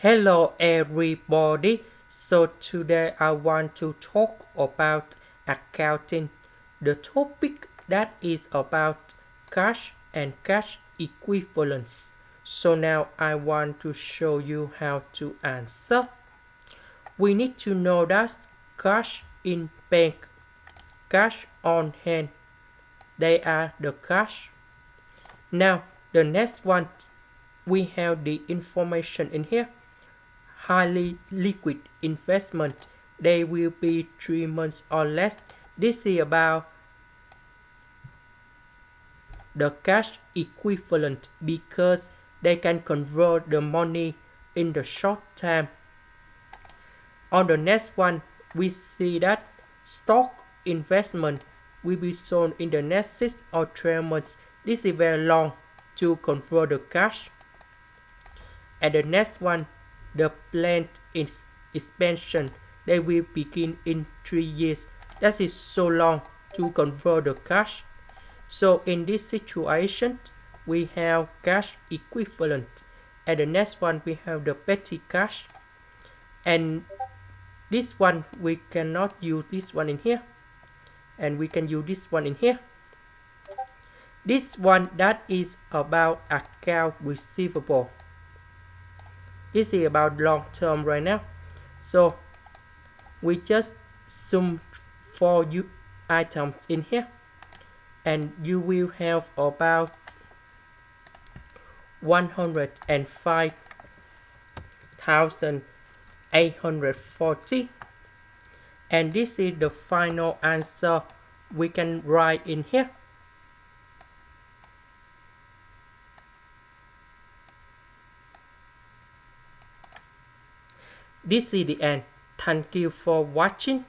Hello everybody. So today I want to talk about accounting. The topic that is about cash and cash equivalents. So now I want to show you how to answer. We need to know that cash in bank, cash on hand, they are the cash. Now the next one, we have the information in here highly liquid investment. They will be three months or less. This is about the cash equivalent because they can convert the money in the short time. On the next one, we see that stock investment will be shown in the next 6 or 12 months. This is very long to convert the cash. And the next one, the plant expansion that will begin in three years. That is so long to convert the cash. So in this situation we have cash equivalent. And the next one we have the petty cash. And this one we cannot use this one in here. And we can use this one in here. This one that is about account receivable this is about long term right now. So we just sum for you items in here. And you will have about 105,840 and this is the final answer we can write in here This is the end. Thank you for watching.